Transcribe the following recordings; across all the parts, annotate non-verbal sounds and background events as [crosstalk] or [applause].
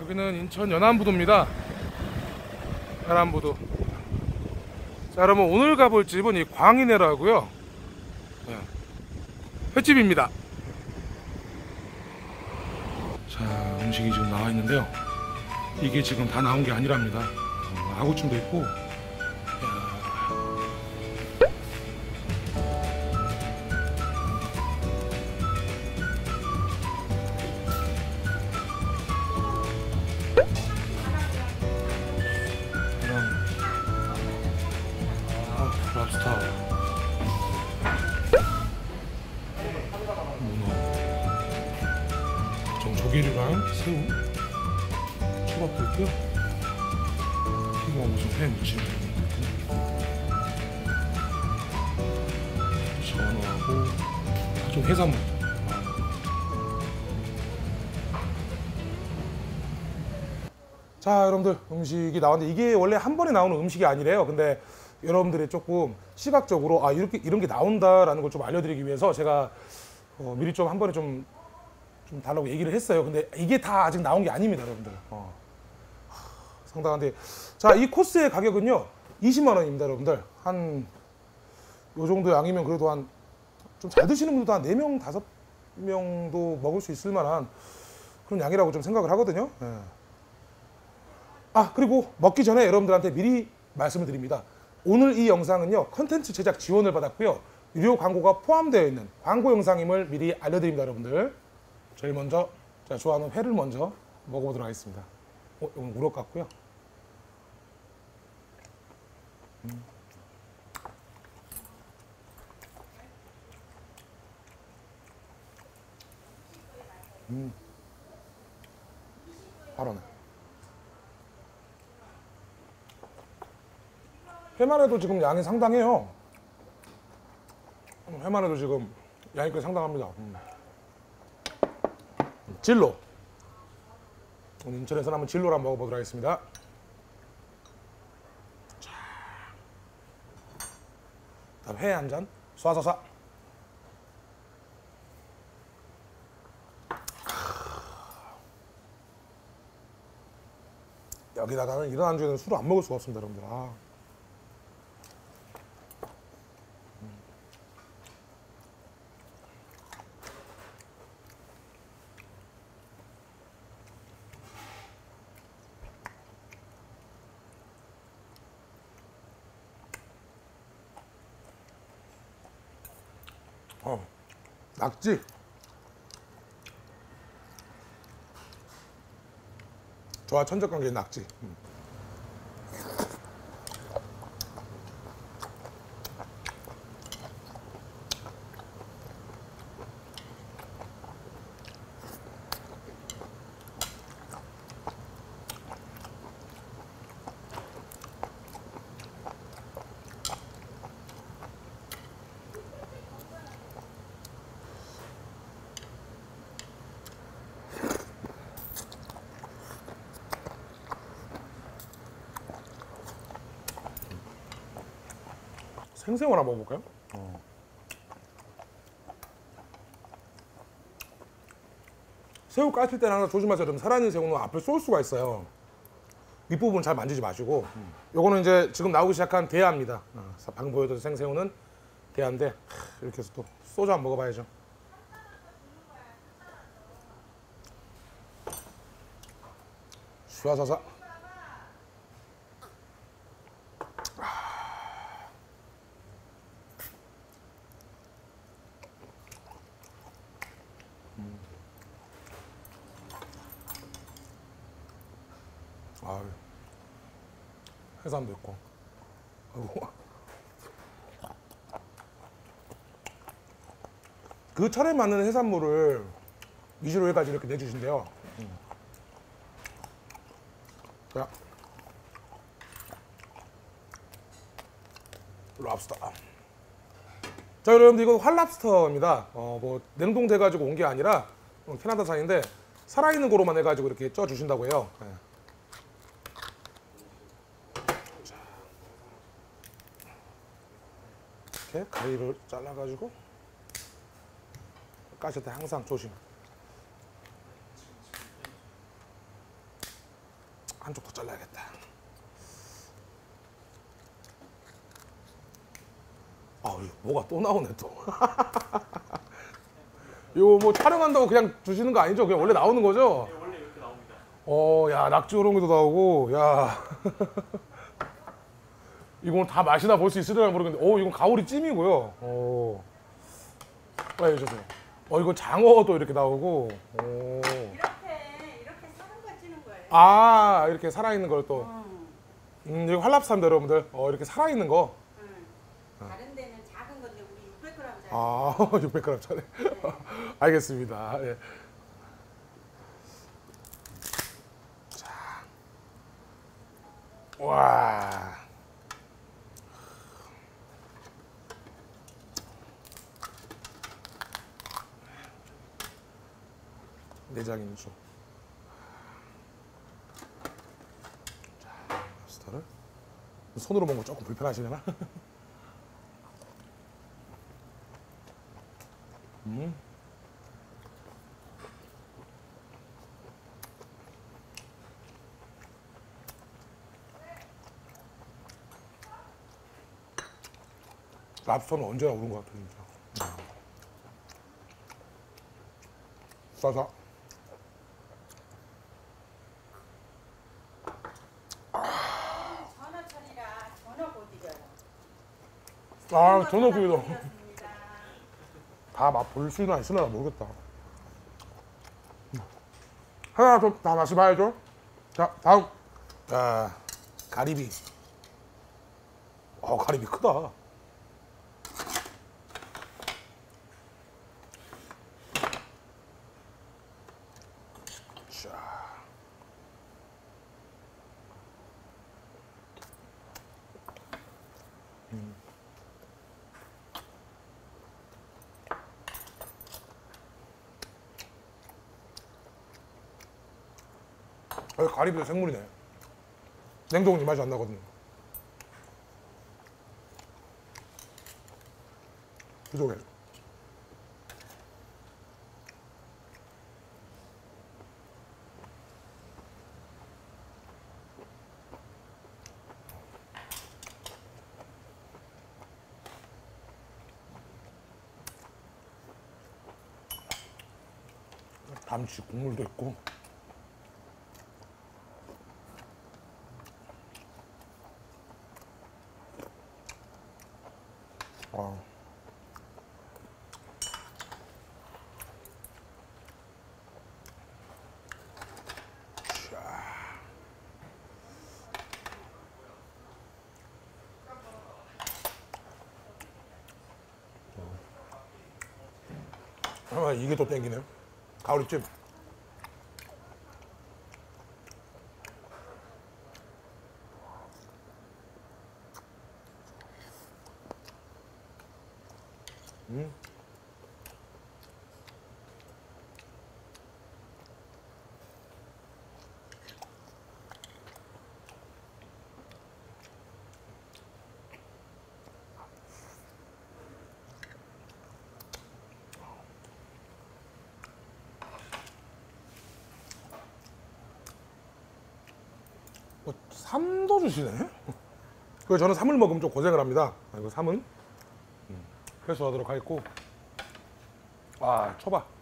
여기는 인천 연안부도입니다. 연안부도. 자, 여러분 오늘 가볼 집은 이 광인회라고요. 네. 횟집입니다. 자, 음식이 지금 나와 있는데요. 이게 지금 다 나온 게 아니랍니다. 어, 아구찜도 있고. 아, 랍스터. 문어. 좀 조개류랑 새우. 초밥도 있고요. 이거 무슨 회 무침. 전어하고 아, 좀 해산물. 자 여러분들 음식이 나왔는데 이게 원래 한 번에 나오는 음식이 아니래요 근데 여러분들이 조금 시각적으로 아 이렇게 이런 게 나온다라는 걸 좀 알려드리기 위해서 제가 어, 미리 좀 한 번에 좀, 좀 달라고 얘기를 했어요 근데 이게 다 아직 나온 게 아닙니다 여러분들 어. 하, 상당한데 자 이 코스의 가격은요 20만 원입니다 여러분들 한 요 정도 양이면 그래도 한 좀 잘 드시는 분들도 한 4명 5명도 먹을 수 있을 만한 그런 양이라고 좀 생각을 하거든요 예. 아 그리고 먹기 전에 여러분들한테 미리 말씀을 드립니다. 오늘 이 영상은요 컨텐츠 제작 지원을 받았고요 유료 광고가 포함되어 있는 광고 영상임을 미리 알려드립니다 여러분들. 제일 먼저 제가 좋아하는 회를 먼저 먹어보도록 하겠습니다. 어, 이건 우럭 같고요. 음. 음. 바로네. 회만 해도 지금 양이 상당해요. 음, 회만 해도 지금 양이 꽤 상당합니다. 음. 진로. 인천에서 한번 진로를 한번 먹어보도록 하겠습니다. 자. 다음 회한 잔. 쏴쏴쏴. 여기다가는 이런 안주에는 술을 안 먹을 수가 없습니다, 여러분들. 아. 어, 낙지. 저와 천적관계의 낙지. 음. 생새우 하나 먹어볼까요? 새우 까실 때는 항상 조심하세요. 여러분 살아있는 새우는 앞에 쏠 수가 있어요. 윗부분 잘 만지지 마시고 요거는 이제 지금 나오기 시작한 대하입니다. 어, 방금 보여드린 생새우는 대하인데 하, 이렇게 해서 또 소주 한번 먹어봐야죠. 슈아사사 아유 해산도 있고. 그 철에 맞는 해산물을 위주로 해가지고 이렇게 내주신대요 음. 자 랍스터 자 여러분들 이거 활랍스터입니다 어, 뭐 냉동돼 가지고 온 게 아니라 어, 캐나다산인데 살아있는 거로만 해가지고 이렇게 쪄 주신다고 해요 예. 이렇게 가위를 잘라가지고 까실 때 항상 조심. 한쪽 더 잘라야겠다. 아, 뭐가 또 나오네 또. [laughs] 이거 뭐 촬영한다고 그냥 주시는 거 아니죠? 그냥 원래 나오는 거죠? 네, 원래 이렇게 나옵니다. 어, 야, 낙지 호롱이도 나오고, 야. [laughs] 이건 다 맛이나 볼 수 있으려나 모르겠는데, 어, 이건 가오리 찜이고요. 어. 빨리 주세요. 어, 이건 장어도 이렇게 나오고, 오. 이렇게 이렇게 사는 거 찌는 거예요. 아, 이렇게 살아있는 걸 또. 음, 음, 이거 활랍스입니다, 여러분들. 어, 이렇게 살아있는 거. 음. 다른 데는 작은 건데 우리 600g짜리. 아, [laughs] 600g짜리. [laughs] 알겠습니다. 예. 자. 와. 내장 인수. 자, 랍스터를 손으로 먹는 거 조금 불편하시려나? [laughs] 랍스터는 언제나 오른 것 같아 진짜. 음. 싸서. 아 전어 구이도 드렸습니다. 다 맛볼 수나 있으나 모르겠다. 하나 좀 다 맛을 봐야죠. 자 다음. 자 가리비. 어 가리비 크다. 자. 가리비도 생물이네. 냉동은 이 맛이 안 나거든요. 부족해. 담치 국물도 있고. 아. 아, 이게 또 땡기네요. 가오리찜. 어, 삼도 주시네? 그 저는 삼을 먹으면 좀 고생을 합니다. 아, 이거 삼은 음, 회수하도록 하겠고. 아, 초밥.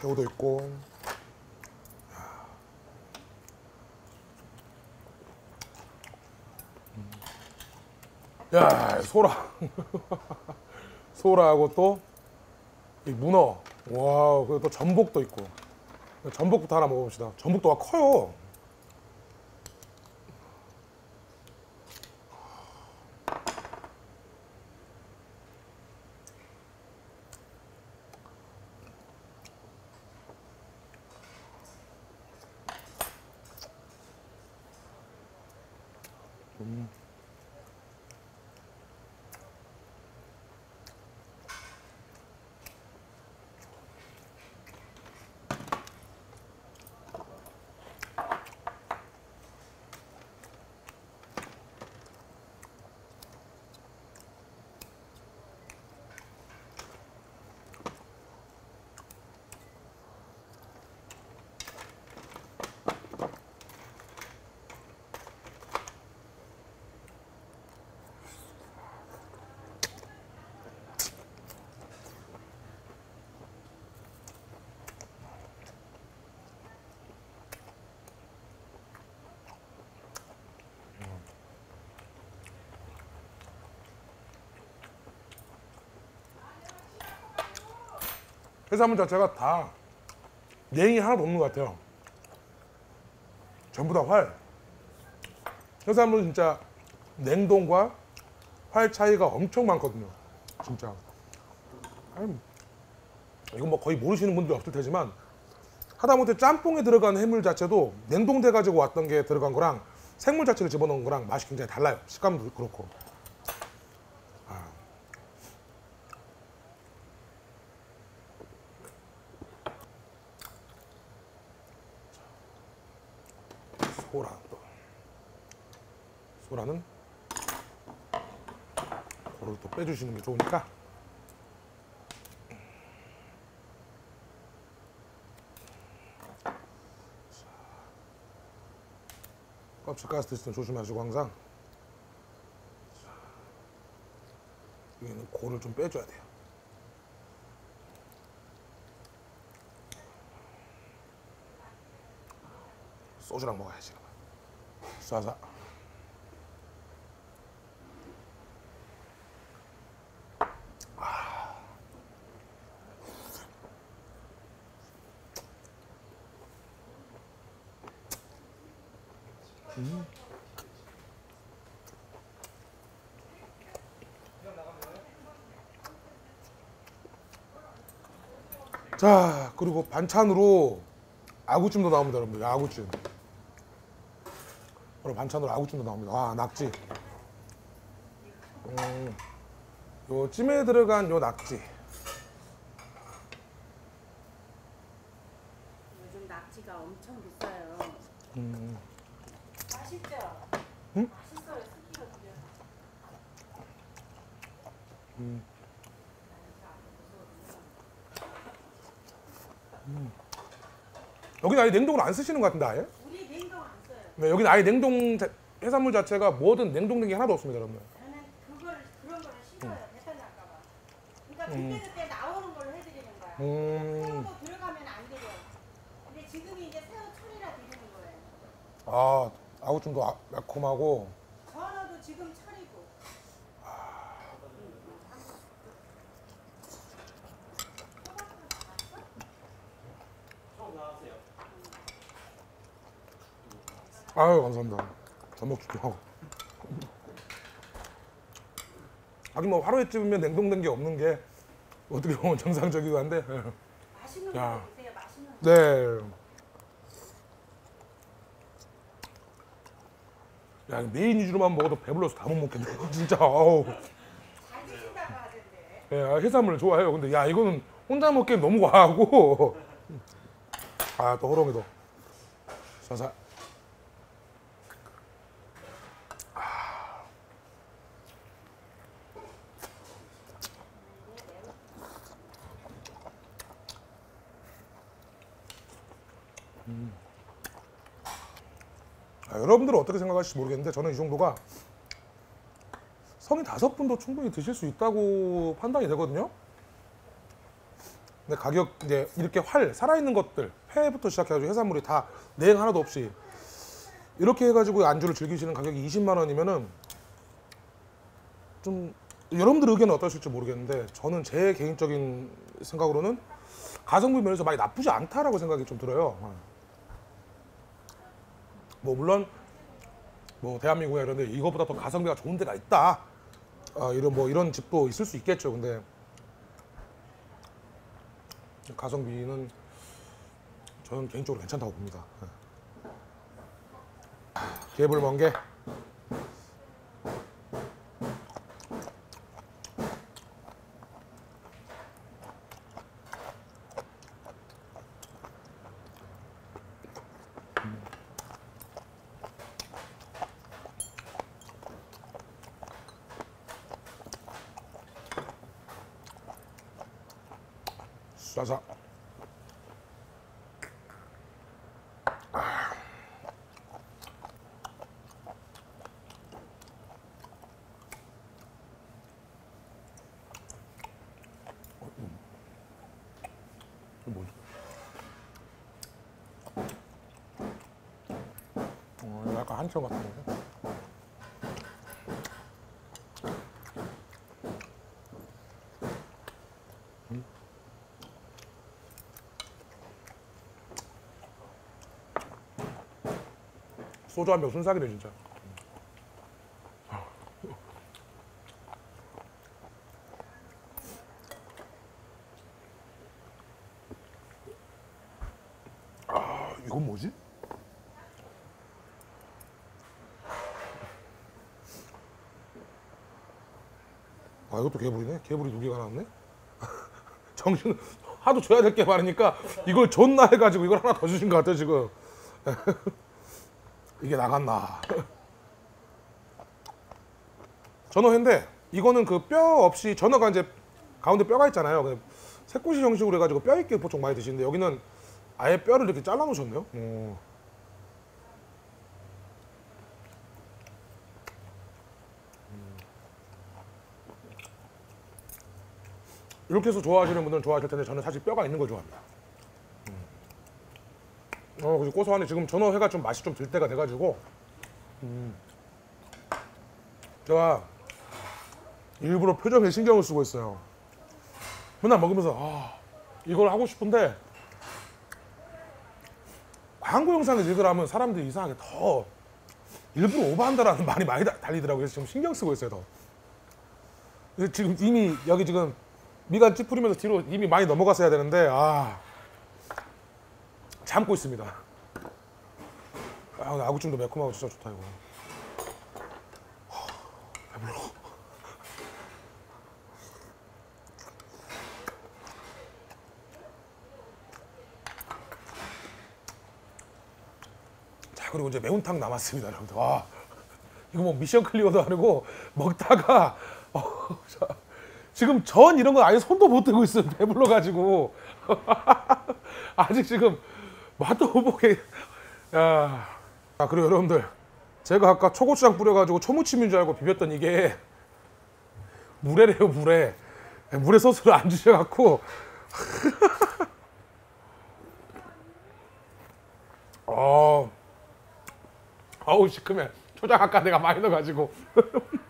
새우도 있고. 야, 소라. [laughs] 소라하고 또이 문어. 와, 그리고 또 전복도 있고. 전복부터 하나 먹어봅시다. 전복도가 커요. Um, 해산물 자체가 다 냉이 하나도 없는 것 같아요. 전부 다 활. 해산물 진짜 냉동과 활 차이가 엄청 많거든요. 진짜. 이건 뭐 거의 모르시는 분들 없을 테지만 하다못해 짬뽕에 들어간 해물 자체도 냉동돼 가지고 왔던 게 들어간 거랑 생물 자체를 집어넣은 거랑 맛이 굉장히 달라요. 식감도 그렇고. 소라 또. 소라는 고를 또 빼주시는 게 좋으니까. 껍질 가스 때 조심하시고 항상. 여기는 고를 좀 빼줘야 돼요 소주랑 먹어야지. 쏴서. 자 그리고 반찬으로 아구찜도 나옵니다 여러분들. 아구찜 반찬으로 아구찜도 나옵니다 아 낙지 음, 요 찜에 들어간 요 낙지 요즘 낙지가 엄청 비싸요. 음, 맛있죠? 응? 맛있어요. 스키가 드려. 여기는 아예 냉동을 안 쓰시는 것 같은데 아예? 네, 여기는 아예 냉동 자- 해산물 자체가 뭐든 냉동된 게 하나도 없습니다 여러분 저는 그거를 그런 거를 싫어요. 배탈 날까 봐. 그러니까 그때 그때 나오는 걸로 해드리는 거야. 음, 새우도 들어가면 안 드려. 근데 지금이 이제 새우 철이라 드리는 거예요. 아 아구찜도 아, 매콤하고 전어도 지금 철이고. 아유 감사합니다 잘 먹을게요 하긴 뭐 하루에 찜으면 냉동된 게 없는 게 어떻게 보면 [laughs] 정상적이고 한데 예. 맛있는 야. 거 드세요. 맛있는 거. 네. 야 메인 위주로만 먹어도 배불러서 다 못 먹겠네 [laughs] 진짜 어우 잘 드신다고 하던데. 예, 아, 해산물을 좋아해요 근데 야 이거는 혼자 먹기엔 너무 과하고 아 또 호롱이도 사 사 아, 여러분들은 어떻게 생각하실지 모르겠는데 저는 이 정도가 성인 다섯 분도 충분히 드실 수 있다고 판단이 되거든요. 근데 가격 이제 이렇게 활 살아있는 것들 회부터 시작해가지고 해산물이 다냉 하나도 없이 이렇게 해가지고 안주를 즐기시는 가격이 20만 원이면은 좀 여러분들 의견은 어떠실지 모르겠는데 저는 제 개인적인 생각으로는 가성비 면에서 많이 나쁘지 않다라고 생각이 좀 들어요. 뭐 물론 뭐 대한민국에 이런데 이거보다 더 가성비가 좋은 데가 있다. 아, 이런 뭐 이런 집도 있을 수 있겠죠. 근데 가성비는 저는 개인적으로 괜찮다고 봅니다. 예. 개불 멍게. 건데? 음? 소주 한 병 순삭이네 진짜. 아 이건 뭐지? 아 이것도 개불이네. 개불이 두 개가 나왔네. [laughs] 정신 하도 줘야 될 게 많으니까 이걸 존나 해가지고 이걸 하나 더 주신 것 같아 지금. [laughs] 이게 나갔나? [laughs] 전어회인데 이거는 그 뼈 없이 전어가 이제 가운데 뼈가 있잖아요. 그 새꼬시 형식으로 해가지고 뼈 있게 보통 많이 드시는데 여기는 아예 뼈를 이렇게 잘라 놓으셨네요. 오. 이렇게 해서 좋아하시는 분들은 좋아하실 텐데 저는 사실 뼈가 있는 걸 좋아합니다. 음. 어, 그래서 고소하네. 지금 전어회가 좀 맛이 좀 들 때가 돼가지고 음. 제가 일부러 표정에 신경을 쓰고 있어요. 맨날 먹으면서 아, 이걸 하고 싶은데 광고 영상을 찍으라면 사람들이 이상하게 더 일부러 오버한다라는 [laughs] 말이 많이 다- 달리더라고요. 그래서 지금 신경 쓰고 있어요, 더. 지금 이미 여기 지금 미간 찌푸리면서 뒤로 이미 많이 넘어갔어야 되는데 아 참고 있습니다. 아, 아구찜도 매콤하고 진짜 좋다 이거. 하, 배불러. 자 그리고 이제 매운탕 남았습니다, 여러분들. 와 이거 뭐 미션 클리어도 아니고 먹다가 어, 자, 지금 전 이런 거 아예 손도 못 대고 있어요. 배불러 가지고 [laughs] 아직 지금 맛도 못 보게. 야. 아 그리고 여러분들 제가 아까 초고추장 뿌려가지고 초무침인 줄 알고 비볐던 이게 물에래요 물에 물에 소스를 안 주셔갖고 [laughs] 어 아우 시큼해 초장 아까 내가 많이 넣어가지고 [laughs]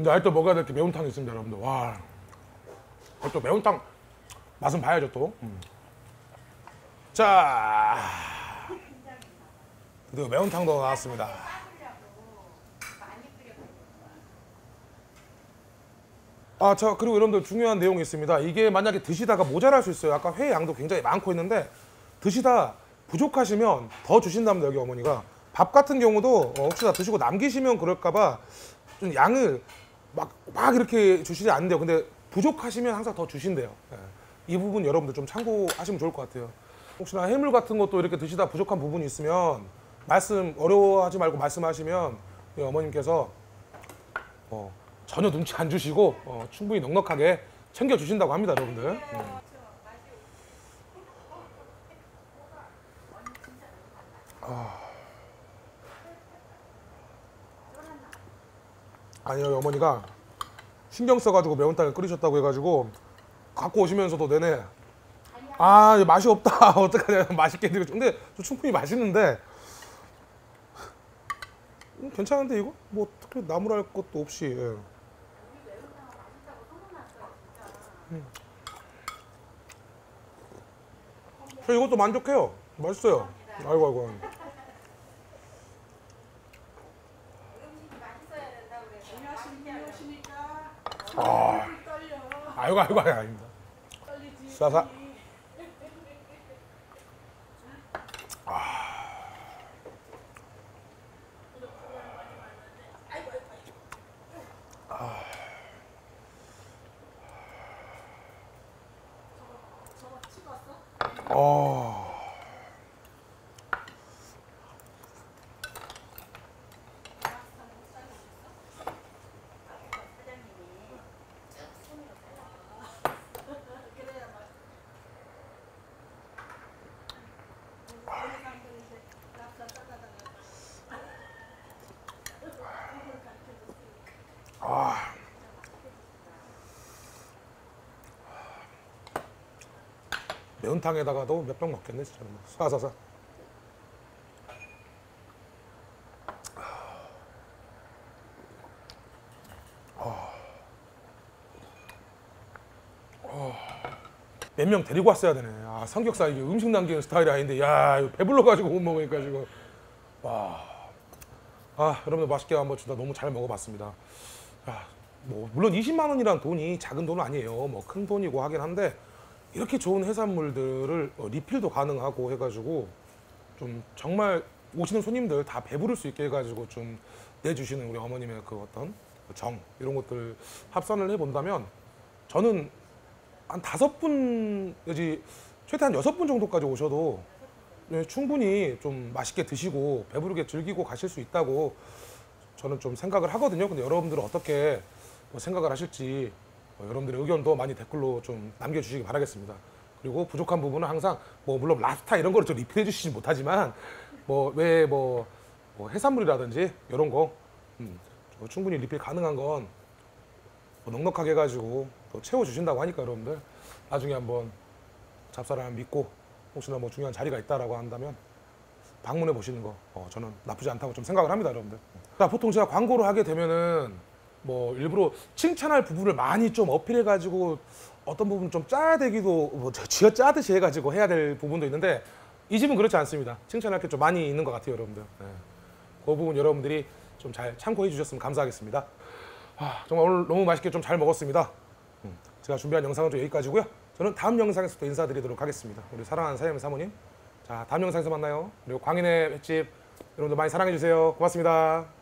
근데 아직도 먹어야 될 게 매운탕이 있습니다 여러분들 와. 어, 또 매운탕 맛은 봐야죠 또. 음. 자, 그리고 매운탕도 나왔습니다. 아, 자 그리고 여러분들 중요한 내용이 있습니다. 이게 만약에 드시다가 모자랄 수 있어요. 아까 회 양도 굉장히 많고 했는데 드시다 부족하시면 더 주신답니다 여기 어머니가. 밥 같은 경우도 어, 혹시나 드시고 남기시면 그럴까봐 좀 양을 막, 막 이렇게 주시지 않는데요. 근데 부족하시면 항상 더 주신대요. 예. 이 부분 여러분들 좀 참고하시면 좋을 것 같아요. 혹시나 해물 같은 것도 이렇게 드시다 부족한 부분이 있으면 말씀 어려워하지 말고 말씀하시면 이 어머님께서 어, 전혀 눈치 안 주시고 어, 충분히 넉넉하게 챙겨 주신다고 합니다, 여러분들. 음. 아 니요 어머니가 신경 써가지고 매운탕을 끓이셨다고 해가지고 갖고 오시면서도 내내 아 맛이 없다. [laughs] 어떡하냐. [laughs] 맛있게 드리고 근데 저 충분히 맛있는데 음, 괜찮은데 이거? 뭐 특별히 나무랄 것도 없이 예. 음. 저 이것도 만족해요. 맛있어요. 아이고 아이고 음식이 맛있어야 된다고 그래서 일하시는 분 오시니까 아 떨려. 아이고 아이고 아이고. 싸사. 매운탕에다가도 몇 병 먹겠네 진짜 쏴쏴쏴 몇명 데리고 왔어야 되네. 아, 삼겹살 이게 음식 남기는 스타일이 아닌데, 야, 배불러가지고 못 먹으니까 지금. 와. 아, 여러분들 맛있게 한번 진짜 너무 잘 먹어봤습니다. 야, 뭐, 물론 20만 원이란 돈이 작은 돈은 아니에요. 뭐, 큰 돈이고 하긴 한데, 이렇게 좋은 해산물들을 어, 리필도 가능하고 해가지고, 좀 정말 오시는 손님들 다 배부를 수 있게 해가지고 좀 내주시는 우리 어머님의 그 어떤 그 정, 이런 것들 합산을 해본다면, 저는 한 다섯 분 내지 최대 한 여섯 분 정도까지 오셔도 네, 충분히 좀 맛있게 드시고 배부르게 즐기고 가실 수 있다고 저는 좀 생각을 하거든요. 근데 여러분들은 어떻게 뭐 생각을 하실지 뭐 여러분들의 의견도 많이 댓글로 좀 남겨주시기 바라겠습니다. 그리고 부족한 부분은 항상 뭐 물론 랍스타 이런 거를 좀 리필해 주시지 못하지만 뭐 왜뭐 해산물이라든지 이런 거 음, 저 충분히 리필 가능한 건 뭐 넉넉하게 해가지고 또 채워주신다고 하니까 여러분들 나중에 한번 잡사람을 믿고 혹시나 뭐 중요한 자리가 있다라고 한다면 방문해 보시는 거 어, 저는 나쁘지 않다고 좀 생각을 합니다 여러분들 자, 보통 제가 광고를 하게 되면은 뭐 일부러 칭찬할 부분을 많이 좀 어필해 가지고 어떤 부분 좀 짜야 되기도 뭐 쥐어 짜듯이 해 가지고 해야 될 부분도 있는데 이 집은 그렇지 않습니다 칭찬할 게 좀 많이 있는 것 같아요 여러분들 네. 그 부분 여러분들이 좀 잘 참고해 주셨으면 감사하겠습니다 아, 정말 오늘 너무 맛있게 좀 잘 먹었습니다. 음, 제가 준비한 영상은 좀 여기까지고요. 저는 다음 영상에서 또 인사드리도록 하겠습니다. 우리 사랑하는 사장님 사모님. 자, 다음 영상에서 만나요. 그리고 광인의 횟집 여러분들 많이 사랑해 주세요. 고맙습니다.